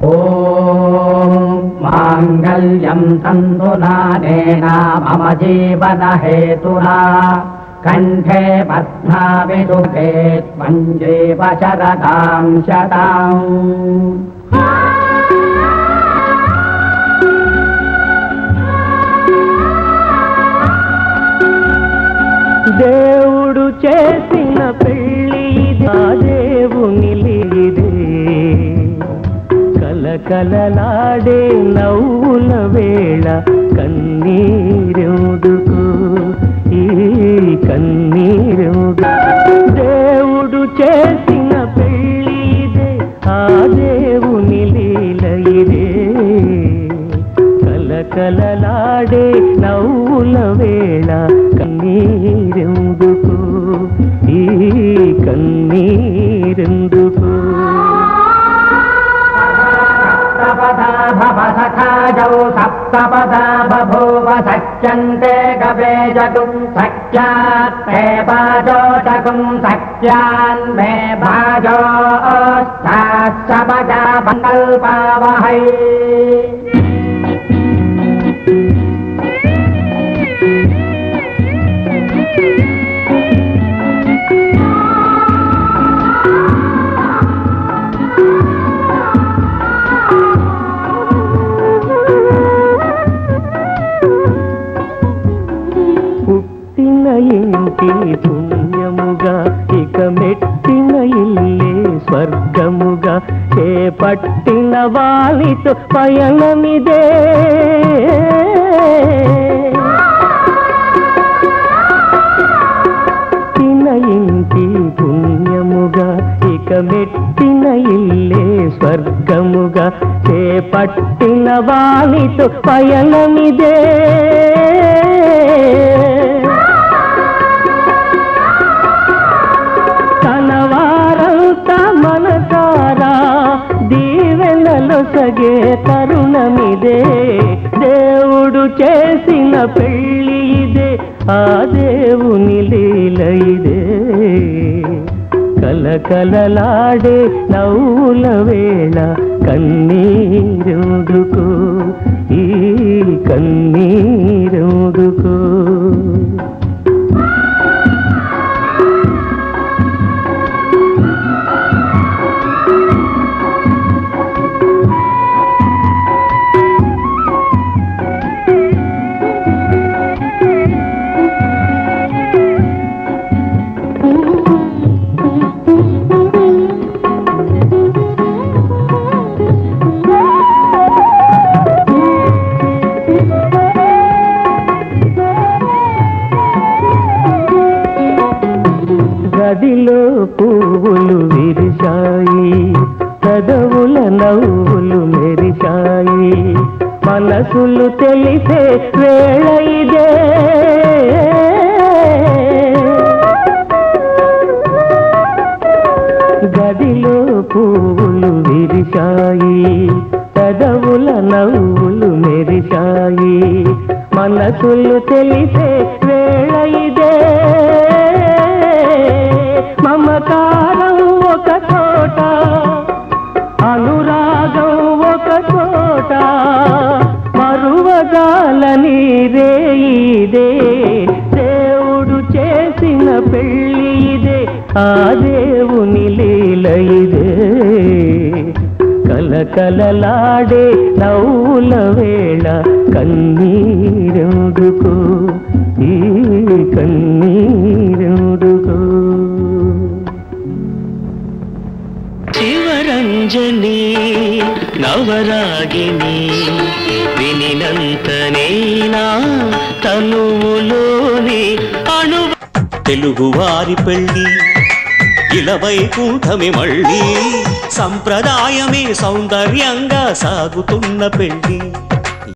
ॐ माङ्गल्यं तन्तुनानेन मम जीवनहेतुना कण्ठे पद्माविदुके त्वं जीव शरदां शताम् దేవుడు చేసిన కలలాడే నవ్వుల వేళ కన్నీరెందుకు? ఈ కన్నీరెందు దేవుడు చేసిన పెళ్ళి ఇదే ఆ దేవుని లీల ఇదే. కలకలలాడే నవ్వుల వేళ जौ सप्तपदा बभूव सख्यन्ते गवे जगुम् सख्यान् मे भाजो जगुं सख्यान् मे ఇంటి పుణ్యముగా ఇక మెట్టిన ఇల్లే స్వర్గముగా. ఏ పట్టిన వాలితో పయనమిదే. తిన ఇంటి పుణ్యముగా ఇక మెట్టిన ఇల్లే స్వర్గముగా. ఏ పట్టిన వాలితో పయనమిదే. దీవెనలు తరుణమిదే. దేవుడు చేసిన పెళ్ళి ఇదే. ఆ దేవుని లీల ఇదే. కలకలలాడే నవ్వుల వేళ కన్నీరుడుకు ఈ కన్నీరుడుకు గదిలో పువ్వులు విరిశాయి పెదవుల నవ్వులు మెరిశాయి. మనసులు తెలిసే వేళ ఇదే. గదిలో పువ్వులు విరిశాయి పెదవుల నవ్వులు మెరిశాయి. మనసులు తెలిసే ఆ దేవుని లీల ఇదే. కలకలలాడే నవ్వుల వేళ కన్నీరెందుకు ఈ కన్నీరెందుకు శివరంజని నవరాగిని వినినంతనేనా తనువులోని అణు తెలుగువారి పెళ్ళి ఇలవైకుంఠమి మళ్ళీ సంప్రదాయమే సౌందర్యంగా సాగుతున్న పెళ్ళి.